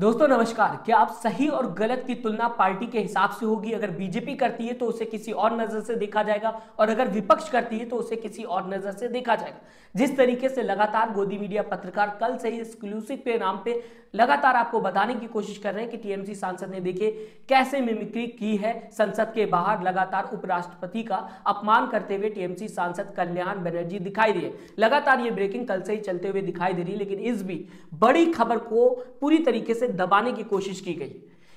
दोस्तों, नमस्कार। क्या आप सही और गलत की तुलना पार्टी के हिसाब से होगी? अगर बीजेपी करती है तो उसे किसी और नज़र से देखा जाएगा, और अगर विपक्ष करती है तो उसे किसी और नज़र से देखा जाएगा। जिस तरीके से लगातार गोदी मीडिया पत्रकार कल से ही एक्सक्लूसिव पे नाम पे लगातार आपको बताने की कोशिश कर रहे हैं कि टीएमसी सांसद ने देखे कैसे मिमिक्री की है संसद के बाहर लगातार उपराष्ट्रपति का अपमान करते हुए टीएमसी सांसद कल्याण बनर्जी दिखाई दिए। लगातार ये ब्रेकिंग कल से ही चलते हुए दिखाई दे रही है, लेकिन इस भी बड़ी खबर को पूरी तरीके से दबाने की कोशिश की गई।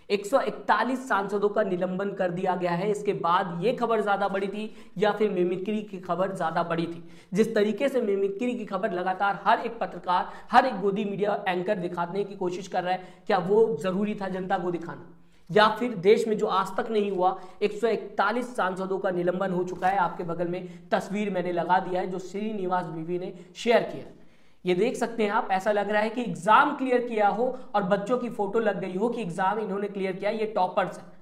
141 सांसदों का निलंबन कर दिया गया है। इसके बाद ये खबर ज़्यादा बड़ी थी या फिर मिमिक्री की खबर ज़्यादा बड़ी थी। जिस तरीके से मिमिक्री की खबर लगातार हर एक पत्रकार, हर एक गोदी मीडिया एंकर दिखाने की कोशिश कर रहा है, क्या वो ज़रूरी था जनता को दिखाना? या फिर देश में जो आज तक नहीं हुआ 141 सांसदों का निलंबन हो चुका है। आपके बगल में तस्वीर मैंने लगा दिया है, जो श्रीनिवास बीवी ने शेयर किया ये देख सकते हैं आप, ऐसा लग रहा है कि एग्ज़ाम क्लियर किया हो और बच्चों की फ़ोटो लग गई हो कि एग्ज़ाम इन्होंने क्लियर किया, ये टॉपर्स है।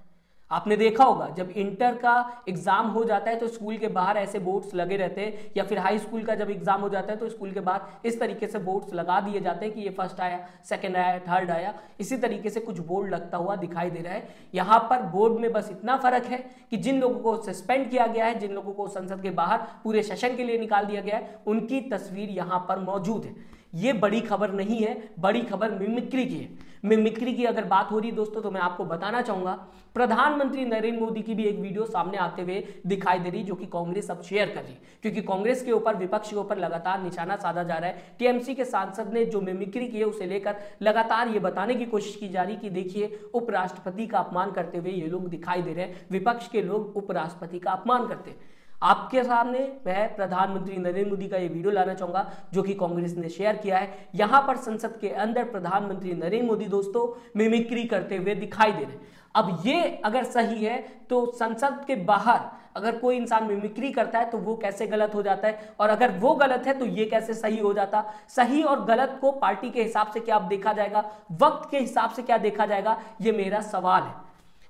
आपने देखा होगा, जब इंटर का एग्ज़ाम हो जाता है तो स्कूल के बाहर ऐसे बोर्ड्स लगे रहते हैं, या फिर हाई स्कूल का जब एग्ज़ाम हो जाता है तो स्कूल के बाहर इस तरीके से बोर्ड्स लगा दिए जाते हैं कि ये फ़र्स्ट आया, सेकंड आया, थर्ड आया, इसी तरीके से कुछ बोर्ड लगता हुआ दिखाई दे रहा है। यहाँ पर बोर्ड में बस इतना फ़र्क है कि जिन लोगों को सस्पेंड किया गया है, जिन लोगों को संसद के बाहर पूरे सेशन के लिए निकाल दिया गया है, उनकी तस्वीर यहाँ पर मौजूद है। ये बड़ी खबर नहीं है, बड़ी खबर मिमिक्री की है। मिमिक्री की अगर बात हो रही दोस्तों तो मैं आपको बताना चाहूँगा, प्रधानमंत्री नरेंद्र मोदी की भी एक वीडियो सामने आते हुए दिखाई दे रही जो कि कांग्रेस अब शेयर कर रही क्योंकि कांग्रेस के ऊपर, विपक्ष के ऊपर लगातार निशाना साधा जा रहा है। टीएमसी के सांसद ने जो मिमिक्री की है, उसे लेकर लगातार ये बताने की कोशिश की जा रही कि देखिए, उपराष्ट्रपति का अपमान करते हुए ये लोग दिखाई दे रहे हैं। विपक्ष के लोग उपराष्ट्रपति का अपमान करते हैं। आपके सामने मैं प्रधानमंत्री नरेंद्र मोदी का ये वीडियो लाना चाहूँगा, जो कि कांग्रेस ने शेयर किया है। यहाँ पर संसद के अंदर प्रधानमंत्री नरेंद्र मोदी दोस्तों मिमिक्री करते हुए दिखाई दे रहे अब ये अगर सही है तो संसद के बाहर अगर कोई इंसान मिमिक्री करता है तो वो कैसे गलत हो जाता है? और अगर वो गलत है तो ये कैसे सही हो जाता? सही और गलत को पार्टी के हिसाब से क्या देखा जाएगा? वक्त के हिसाब से क्या देखा जाएगा? ये मेरा सवाल है।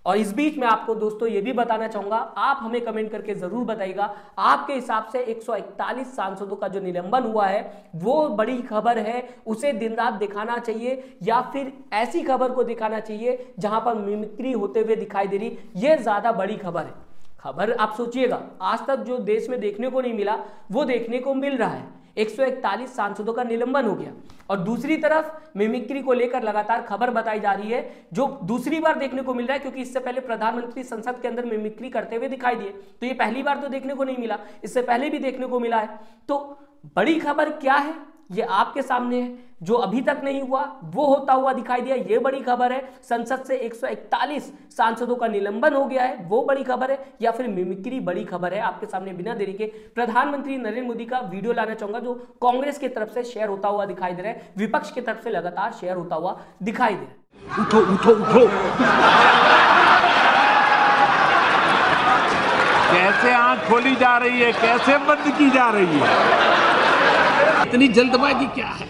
और इस बीच में आपको दोस्तों ये भी बताना चाहूँगा, आप हमें कमेंट करके ज़रूर बताइएगा। आपके हिसाब से 141 सांसदों का जो निलंबन हुआ है, वो बड़ी खबर है, उसे दिन रात दिखाना चाहिए या फिर ऐसी खबर को दिखाना चाहिए जहाँ पर मिमिक्री होते हुए दिखाई दे रही। ये ज़्यादा बड़ी खबर है। खबर आप सोचिएगा, आज तक जो देश में देखने को नहीं मिला, वो देखने को मिल रहा है। 141 सांसदों का निलंबन हो गया। और दूसरी तरफ़ मिमिक्री को लेकर लगातार खबर बताई जा रही है, जो दूसरी बार देखने को मिल रहा है, क्योंकि इससे पहले प्रधानमंत्री संसद के अंदर मिमिक्री करते हुए दिखाई दिए। तो ये पहली बार तो देखने को नहीं मिला, इससे पहले भी देखने को मिला है। तो बड़ी खबर क्या है? ये आपके सामने है। जो अभी तक नहीं हुआ, वो होता हुआ दिखाई दिया। ये बड़ी खबर है, संसद से 141 सांसदों का निलंबन हो गया है, वो बड़ी खबर है, या फिर मिमिक्री बड़ी खबर है आपके सामने बिना देरी के। प्रधानमंत्री नरेंद्र मोदी का वीडियो लाना चाहूँगा, जो कांग्रेस की तरफ़ से शेयर होता हुआ दिखाई दे रहा है, विपक्ष की तरफ़ से लगातार शेयर होता हुआ दिखाई दे रहा है। उठो उठो उठो। कैसे आँख खोली जा रही है, कैसे बंद की जा रही है? इतनी जल्दबाजी क्या है?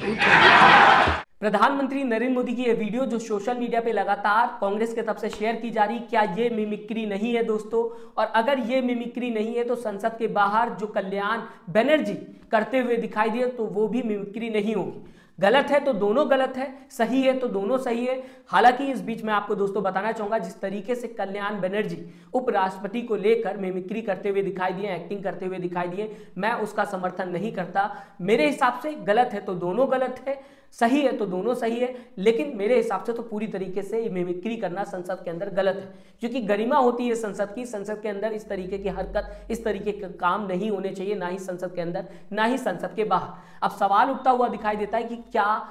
प्रधानमंत्री नरेंद्र मोदी की ये वीडियो जो सोशल मीडिया पे लगातार कांग्रेस के तरफ़ से शेयर की जा रही, क्या ये मिमिक्री नहीं है दोस्तों? और अगर ये मिमिक्री नहीं है तो संसद के बाहर जो कल्याण बनर्जी करते हुए दिखाई दिए तो वो भी मिमिक्री नहीं होगी। गलत है तो दोनों गलत है, सही है तो दोनों सही है। हालाँकि इस बीच में आपको दोस्तों बताना चाहूँगा, जिस तरीके से कल्याण बनर्जी उपराष्ट्रपति को लेकर मेमिक्री करते हुए दिखाई दिए एक्टिंग करते हुए दिखाई दिए, मैं उसका समर्थन नहीं करता। मेरे हिसाब से गलत है तो दोनों गलत है सही है तो दोनों सही है, लेकिन मेरे हिसाब से तो पूरी तरीके से मिमिक्री करना संसद के अंदर गलत है। क्योंकि गरिमा होती है संसद की, संसद के अंदर इस तरीके की हरकत, इस तरीके के काम नहीं होने चाहिए, ना ही संसद के अंदर, ना ही संसद के बाहर। अब सवाल उठता हुआ दिखाई देता है कि क्या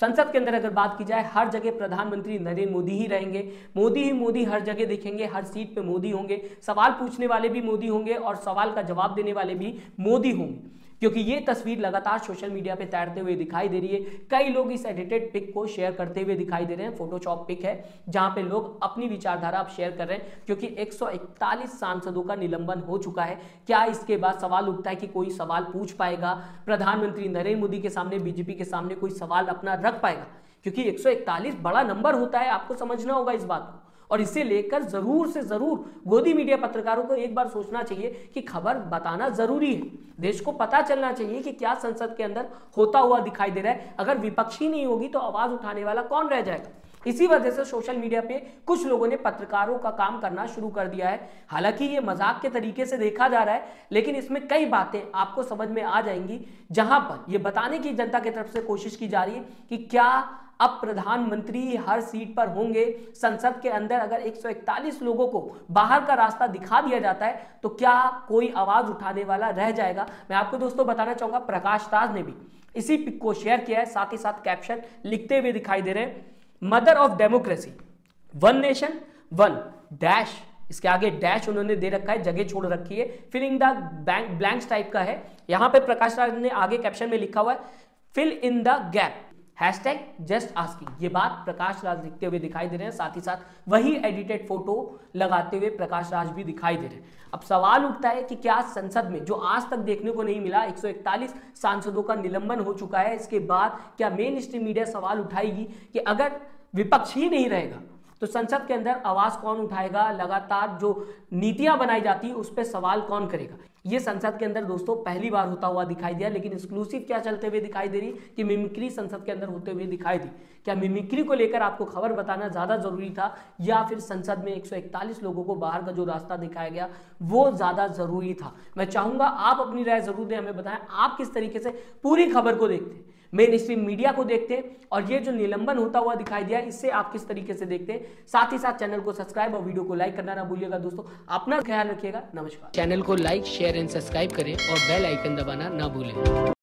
संसद के अंदर अगर बात की जाए, हर जगह प्रधानमंत्री नरेंद्र मोदी ही रहेंगे। मोदी ही मोदी हर जगह देखेंगे, हर सीट पे मोदी होंगे। सवाल पूछने वाले भी मोदी होंगे और सवाल का जवाब देने वाले भी मोदी होंगे। क्योंकि ये तस्वीर लगातार सोशल मीडिया पे तैरते हुए दिखाई दे रही है। कई लोग इस एडिटेड पिक को शेयर करते हुए दिखाई दे रहे हैं। फोटोशॉप पिक है, जहाँ पे लोग अपनी विचारधारा आप शेयर कर रहे हैं, क्योंकि 141 सांसदों का निलंबन हो चुका है। क्या इसके बाद सवाल उठता है कि कोई सवाल पूछ पाएगा? प्रधानमंत्री नरेंद्र मोदी के सामने, बीजेपी के सामने कोई सवाल अपना रख पाएगा? क्योंकि एक सौ इकतालीस बड़ा नंबर होता है, आपको समझना होगा इस बात को। और इसे लेकर ज़रूर से ज़रूर गोदी मीडिया पत्रकारों को एक बार सोचना चाहिए कि खबर बताना ज़रूरी है। देश को पता चलना चाहिए कि क्या संसद के अंदर होता हुआ दिखाई दे रहा है। अगर विपक्षी नहीं होगी तो आवाज़ उठाने वाला कौन रह जाएगा? इसी वजह से सोशल मीडिया पे कुछ लोगों ने पत्रकारों का काम करना शुरू कर दिया है। हालाँकि ये मज़ाक के तरीके से देखा जा रहा है, लेकिन इसमें कई बातें आपको समझ में आ जाएँगी, जहाँ पर ये बताने की जनता की तरफ़ से कोशिश की जा रही है कि क्या अब प्रधानमंत्री हर सीट पर होंगे? संसद के अंदर अगर 141 लोगों को बाहर का रास्ता दिखा दिया जाता है तो क्या कोई आवाज़ उठाने वाला रह जाएगा? मैं आपको दोस्तों बताना चाहूँगा, प्रकाश राज ने भी इसी पिक को शेयर किया है, साथ ही साथ कैप्शन लिखते हुए दिखाई दे रहे हैं। Mother of democracy, one nation, one, dash. इसके आगे डैश उन्होंने दे रखा है, जगह छोड़ रखी है। Fill in the blanks type का है। यहाँ पे प्रकाश राज ने आगे कैप्शन में लिखा हुआ है fill in the gap hashtag just asking ये बात प्रकाश राज लिखते हुए दिखाई दे रहे हैं। साथ ही साथ वही एडिटेड फ़ोटो लगाते हुए प्रकाश राज भी दिखाई दे रहे हैं। अब सवाल उठता है कि क्या संसद में, जो आज तक देखने को नहीं मिला 141 सांसदों का निलंबन हो चुका है। इसके बाद क्या मेन स्ट्रीम मीडिया सवाल उठाएगी कि अगर विपक्ष ही नहीं रहेगा तो संसद के अंदर आवाज़ कौन उठाएगा? लगातार जो नीतियाँ बनाई जाती है, उस पर सवाल कौन करेगा? ये संसद के अंदर दोस्तों पहली बार होता हुआ दिखाई दिया, लेकिन एक्सक्लूसिव क्या चलते हुए दिखाई दे रही? कि मिमिक्री संसद के अंदर होते हुए दिखाई दी। क्या मिमिक्री को लेकर आपको खबर बताना ज़्यादा ज़रूरी था, या फिर संसद में 141 लोगों को बाहर का जो रास्ता दिखाया गया, वो ज़्यादा ज़रूरी था? मैं चाहूँगा आप अपनी राय ज़रूर दें, हमें बताएँ, आप किस तरीके से पूरी खबर को देखते मेन स्ट्रीम मीडिया को देखते हैं और ये जो निलंबन होता हुआ दिखाई दिया, इससे आप किस तरीके से देखते हैं? साथ ही साथ चैनल को सब्सक्राइब और वीडियो को लाइक करना ना भूलिएगा दोस्तों। अपना ख्याल रखिएगा। नमस्कार। चैनल को लाइक शेयर एंड सब्सक्राइब करें और बेल आइकन दबाना ना भूलें।